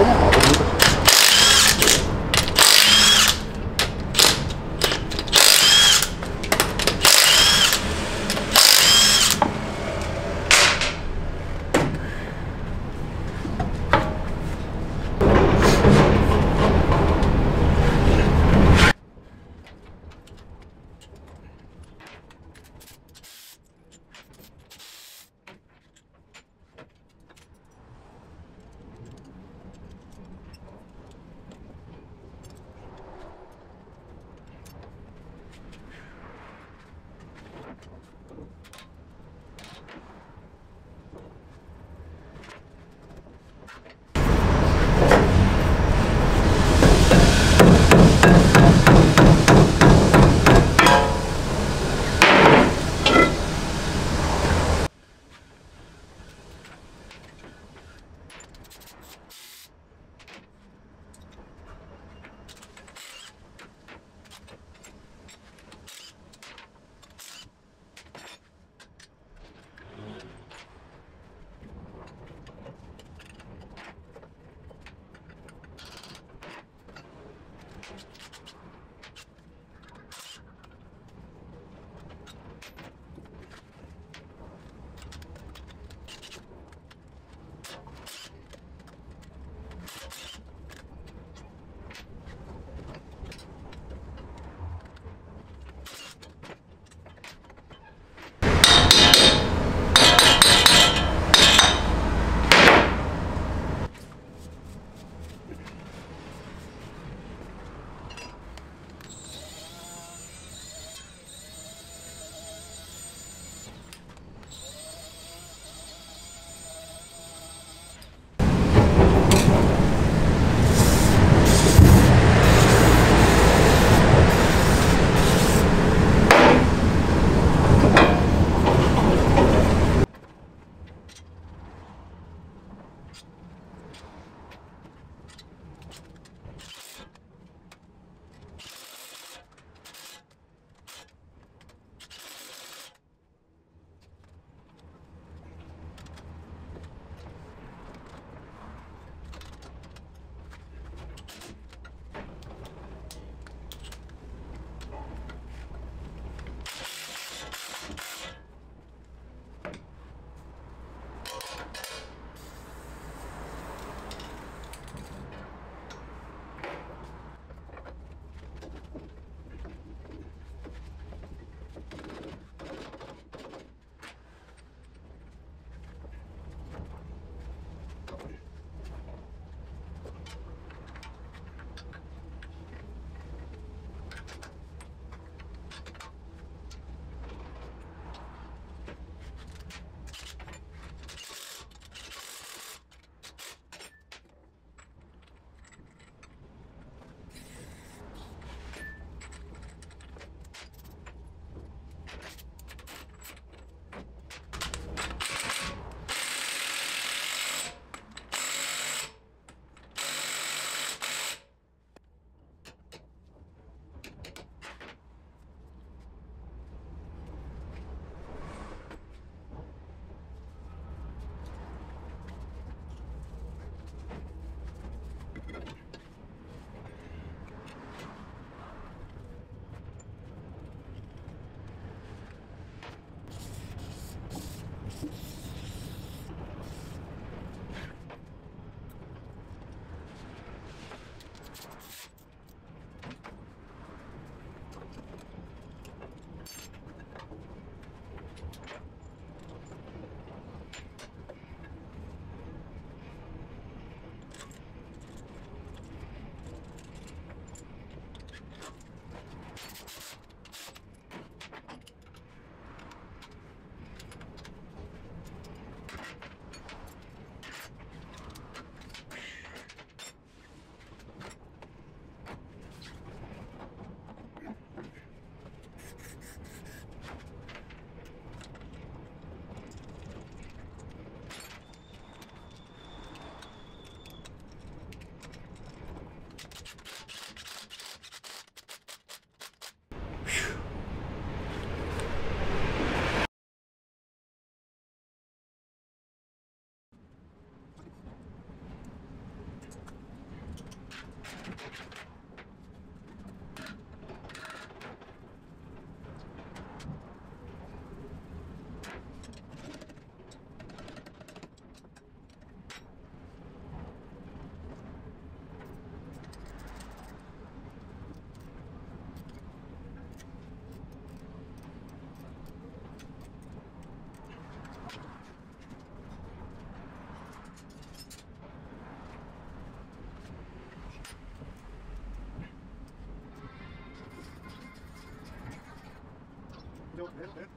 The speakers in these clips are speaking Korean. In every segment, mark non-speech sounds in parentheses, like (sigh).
그냥 Nope.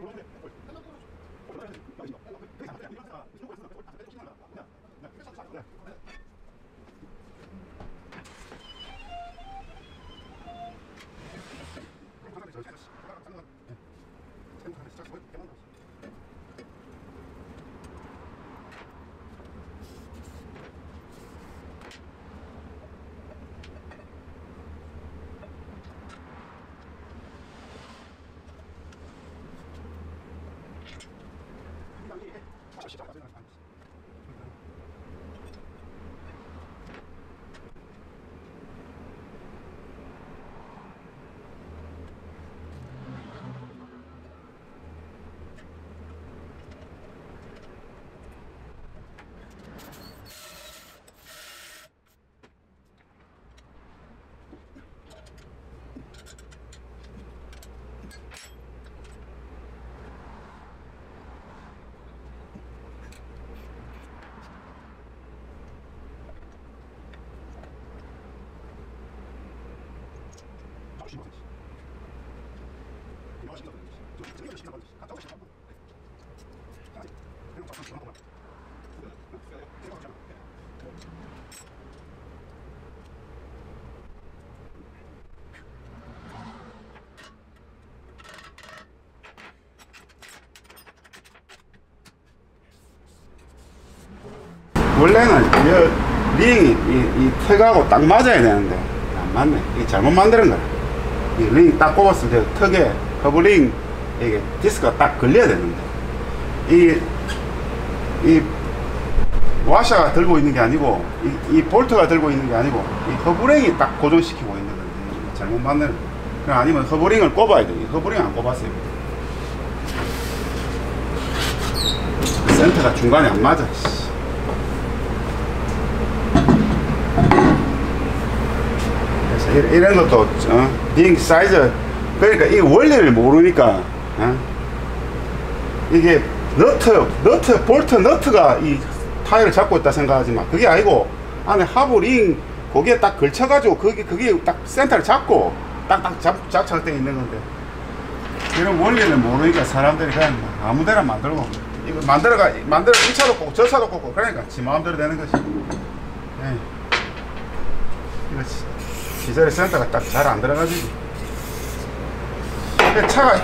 보는 거죠. 원래는 이 링이 이, 이 턱하고 딱 맞아야 되는데 안 맞네. 이게 잘못 만드는 거야. 이 링 딱 꼽았을 때 턱에 hub ring 이게 디스크가 딱 걸려야 되는데 이, 이 와샤가 들고 있는 게 아니고 이, 이 볼트가 들고 있는 게 아니고 이 hub ring이 딱 고정시키고 있는 건데 잘못. 그럼 아니면 hub ring을 꼽아야 돼. hub ring 안 꼽았어요. 센터가 중간에 안 맞아. 이런 것도 어? 비행 사이즈 그러니까 이 원리를 모르니까 어? 이게 너트 너트 볼트 너트가 이 타이를 잡고 있다 생각하지 마 그게 아니고 안에 허브 링 거기에 딱 걸쳐가지고 그게 그게 딱 센터를 잡고 딱딱 잡 잡착돼 있는 건데 이런 원리를 모르니까 사람들이 그냥 아무데나 만들고 이거 만들어가 만들어 이 차도 꽂고 저 차도 꽂고 그러니까 지 마음대로 되는 것이 예. 이거 시- 시절의 센터가 딱 잘 안 들어가지고. 차가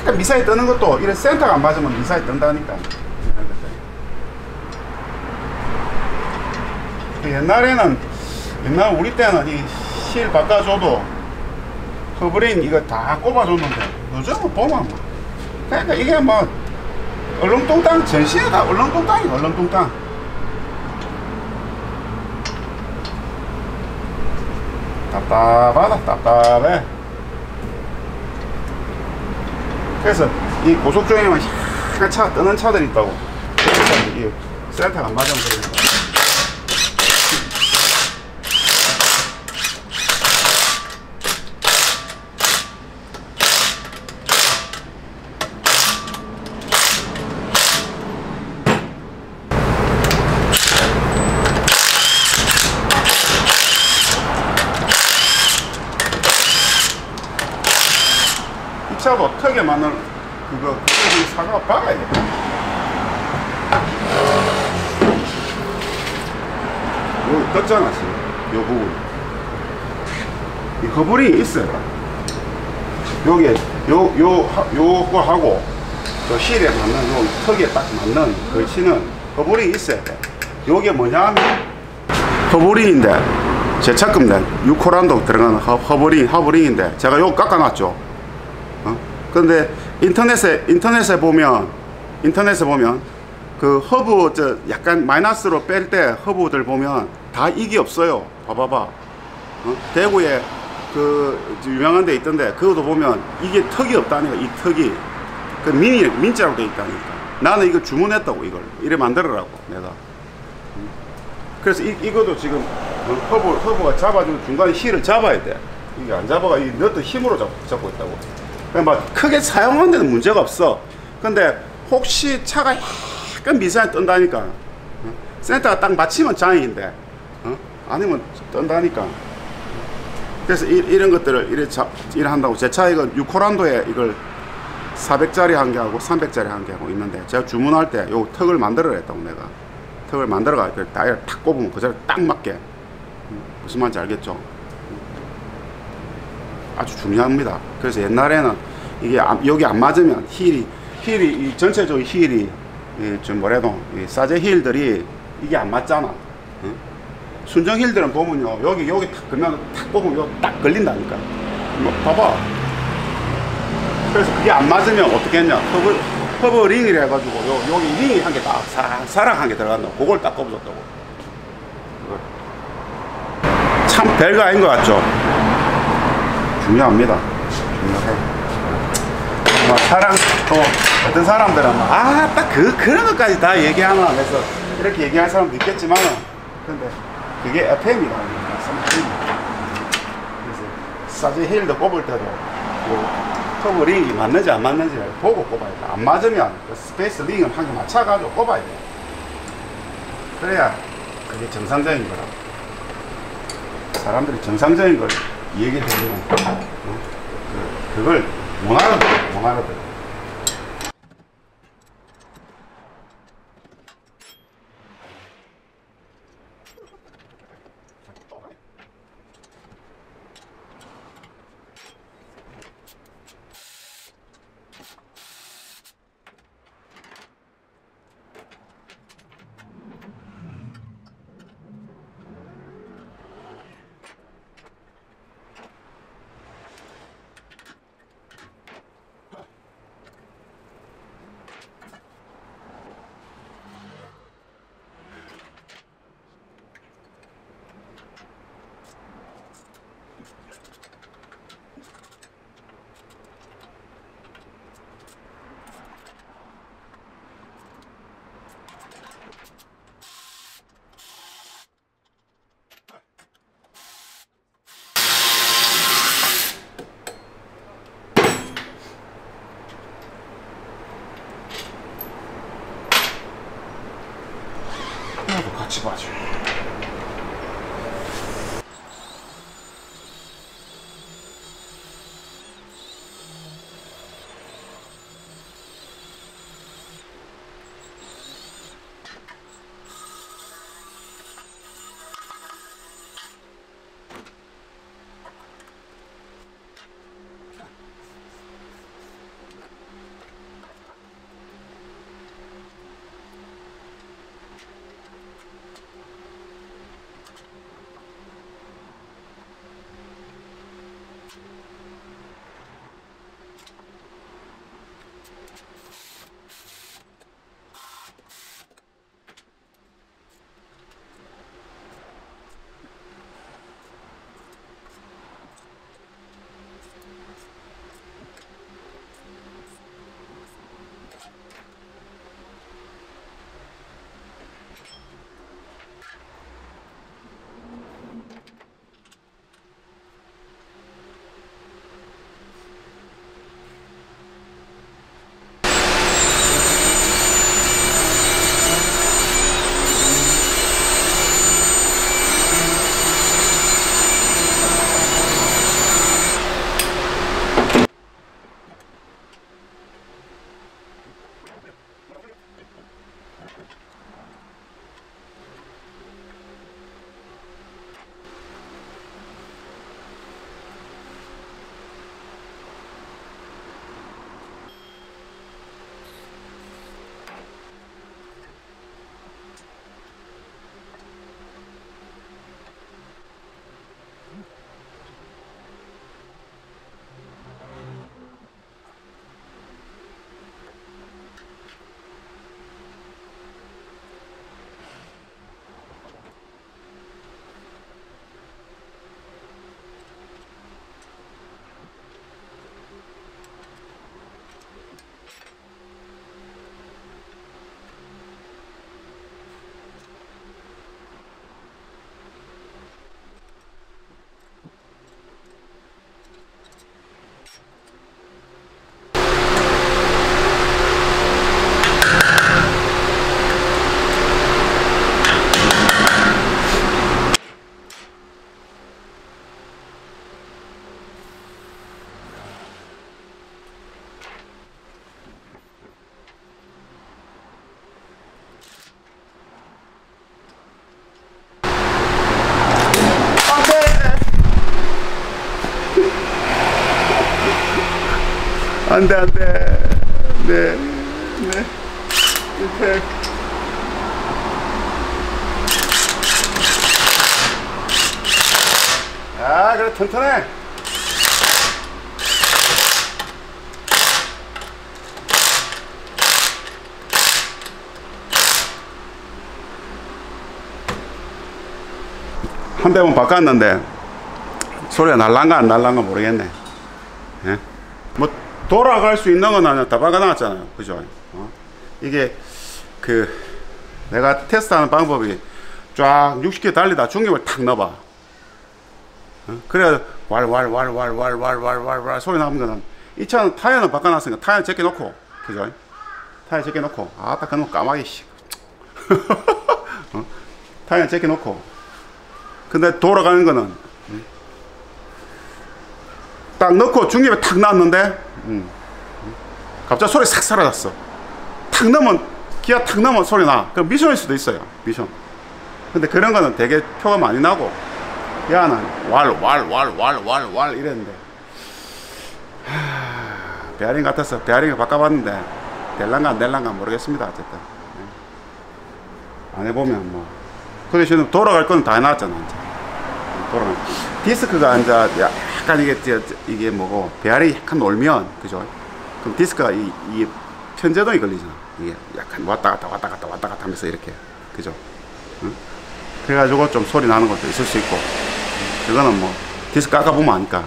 약간 미사일 뜨는 것도 이런 센터가 안 맞으면 미사일 뜬다니까. 그 옛날에는 옛날 우리 때는 이 실 바꿔줘도 허브링 이거 다 꼽아줬는데 요즘은 보면 뭐. 그러니까 이게 뭐 얼렁뚱땅 전시에 다 얼렁뚱땅이 얼렁뚱땅 답답하다 답답해 그래서 이 고속 중에만 약간 차가 뜨는 차들이 있다고. 이 센터가 안 맞으면 그러는 거야 이 차도 턱에 맞는 그거 그거 사과 박아야 돼. 여기 떴잖아 지금 요 부분. 이 허브링이 있어요. 여기 요요 요거 하고 저 실에 맞는 요 턱에 딱 맞는 걸치는 허브링이 있어야 돼. 요게 뭐냐면 허브링인데 제 차급인데 뉴코란도 들어가는 허, 허브링 허브링인데 제가 요거 깎아놨죠. 어? 근데 인터넷에 인터넷에 보면 인터넷에 보면 그 허브 저 약간 마이너스로 뺄 때 허브들 보면 다 이게 없어요. 봐봐봐. 어? 대구에 그 유명한 데 있던데 그것도 보면 이게 턱이 없다니까 이 턱이 그 미니 민자로 돼 있다니까. 나는 이거 주문했다고 이걸 이래 만들어라고 내가. 음. 그래서 이, 이것도 지금 어, 허브 허브가 잡아주는 중간에 휠을 잡아야 돼. 이게 안 잡아가 이 너트 힘으로 잡, 잡고 있다고. 그냥 막 크게 사용하는 데는 문제가 없어. 근데 혹시 차가 약간 미세하게 뜬다니까. 어? 센터가 딱 맞추면 장땡인데, 어? 아니면 뜬다니까. 그래서 이, 이런 것들을 이래 잡, 이래 한다고. 제차 이건 뉴코란도에 이걸 400짜리 한 개하고 300짜리 한 개하고 있는데 제가 주문할 때 요 턱을 만들어라 했다고 내가. 턱을 만들어가 그 다이를 탁 꼽으면 그 자리에 딱 맞게. 음, 무슨 말인지 알겠죠? 아주 중요합니다. 그래서 옛날에는 이게 안- 여기 안 맞으면 휠이 휠이 이 전체적인 휠이 이좀 뭐래도 이 사제 휠들이 이게 안 맞잖아. 응? 순정 휠들은 보면요 여기 여기 탁 그러면 탁 보면 요딱 걸린다니까. 뭐 봐봐. 그래서 그게 안 맞으면 어떻게 했냐? 허브 허브 링이라 해가지고 요 여기 링이 한 개딱 사랑 한 개 들어간다. 그걸 딱 꼽아줬다고. 참 별거 아닌 것 같죠? 중요합니다. 중요해. 뭐 사랑 또 어떤 사람들은 뭐, 아딱 그 그런 것까지 다 얘기하나 해서 이렇게 얘기할 사람도 있겠지만 근데 그게 FM이다. 그래서 사제 휠도 꼽을 때도 요 허브 링이 맞는지 안 맞는지 보고 꼽아야 돼. 안 맞으면 그 space 링을 한 개 맞춰가지고 꼽아야 돼. 그래야 그게 정상적인 거라. 사람들이 정상적인 걸 얘기해주면 어? 그, 그걸 못 알아들어 못 알아들어 我去，我去。 안 돼, 안 돼. 네. 네. 이렇게. 아, 그래, 튼튼해. 한 대만 바꿨는데 소리가 날란가 안 날란가 모르겠네. 예? 뭐 돌아갈 수 있는 건 아니야. 다 박아놨잖아요. 그죠? 어? 이게 그 내가 테스트하는 방법이 쫙 60개 달리다 중립을 탁 넣어봐. 어? 그래야 왈왈왈왈왈왈왈왈왈 소리 나는 거는 이 차는 타이어는 바꿔놨으니까 타이어 제껴 놓고 그죠? 타이어 제껴 놓고 아딱 그놈 까마귀 씨. (laughs) 어? 타이어 제껴 놓고 근데 돌아가는 거는 딱 넣고 중립에 탁 놨는데 음. 갑자기 소리 싹 사라졌어 탁 넣으면 기어 탁 넣으면 소리 나 그럼 미션일 수도 있어요 미션 근데 그런 거는 되게 표가 많이 나고 야는 왈왈왈왈왈왈 이랬는데 하, 베어링 같아서 베어링을 바꿔봤는데 될란가 안 될란가 모르겠습니다 어쨌든 네. 안 해보면 뭐그 대신에 돌아갈 거는 다 해놨잖아 이제. 돌아가 디스크가 이제 약간 이게 이게 뭐고 배알이 약간 놀면 그죠? 그럼 디스크가 이, 이 편제동이 걸리잖아. 이게 약간 왔다 갔다 왔다 갔다 왔다 갔다 하면서 이렇게 그죠? 응? 그래가지고 좀 소리 나는 것도 있을 수 있고 그거는 뭐 디스크 깎아보면 아니까.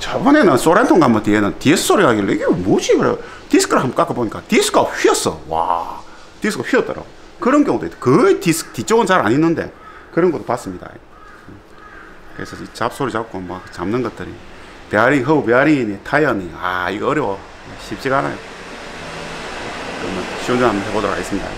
저번에는 쏘렌톤가 하면 뒤에는 디스 소리가 하길래 이게 뭐지 그래 디스크를 한번 깎아보니까 디스크가 휘었어 와 디스크가 휘었더라고 그런 경우도 있다 거의 디스크 뒤쪽은 잘 안 있는데 그런 것도 봤습니다. 그래서 이 잡소리 잡고 막 잡는 것들이 베어링 허브 베어링이니 타이어니 아 이거 어려워. 쉽지가 않아요. 그러면 시운전 한번 해보도록 하겠습니다